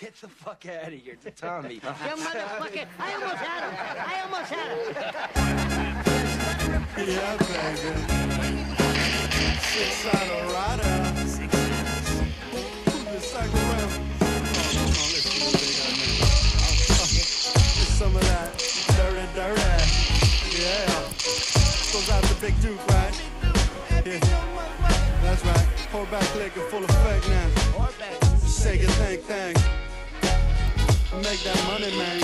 Get the fuck out of here to Tommy. You motherfucker! I almost had him! I almost had him! Yeah, baby. Six out of rider. Who the second round? Oh, come on, let's see what they got now. It's some of that dirty, dirty. Yeah. Goes out to Big Duke, right? Yeah. That's right. Hold back liquor full effect now. Shake your thing, thing. Make that money, man.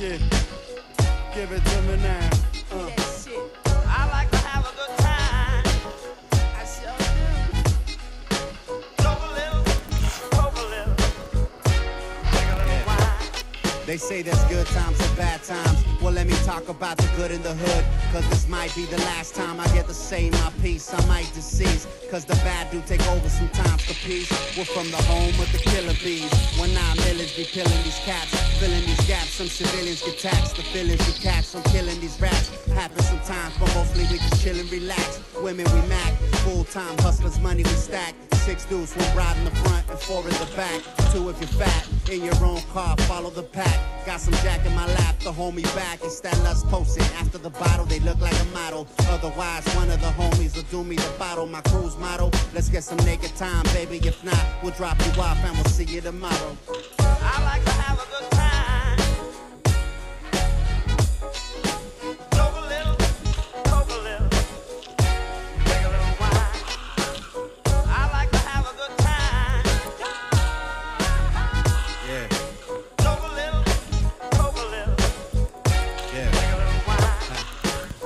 Yeah. Give it to me now. Uh. I like to have a good time. I sure do. Smoke a little, smoke a little. Drink a little wine. They say there's good times and bad times. Let me talk about the good in the hood. Cause this might be the last time I get to say my piece. I might decease. Cause the bad do take over sometimes, capiche? We're from the home of the killer bees. When nine millions be killing these cats, filling these gaps. Some civilians get taxed. The feelings we catch from killing these rats. Happens sometimes, but mostly we just chill and relax. Women we mac. Full time hustlers, money we stack. Six dudes, one ride in the front and four in the back. Two if you're fat, in your own car, follow the pack. Got some jack in my lap, the homie back. It's that lust posted. After the bottle, they look like a model. Otherwise, one of the homies will do me the bottle. My cruise model. Let's get some naked time, baby. If not, we'll drop you off and we'll see you tomorrow.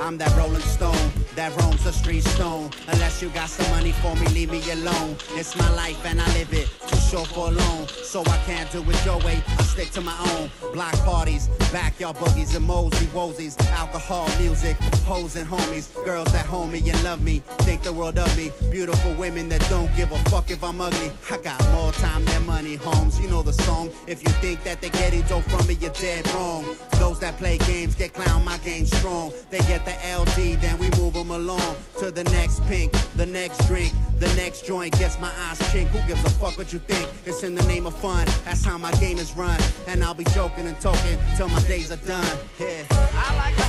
I'm that rolling stone that roams the street stone. Unless you got some money for me, leave me alone. It's my life and I live it short for loan. So I can't do it your way. I stick to my own. Block parties, backyard boogies, and mosey wozies. Alcohol, music, hoes and homies. Girls that hold me and love me. Think the world of me. Beautiful women that don't give a fuck if I'm ugly. I got more time than money, homes. You know the song. If you think that they get it, dope from me, you're dead wrong. Those that play games get clown, my game strong. They get the LD, then we move them along to the next pink, the next drink, the next joint. Gets my eyes chink. Who gives a fuck what you think? It's in the name of fun. That's how my game is run. And I'll be joking and talking till my days are done. Yeah. I like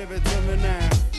Give it to me now.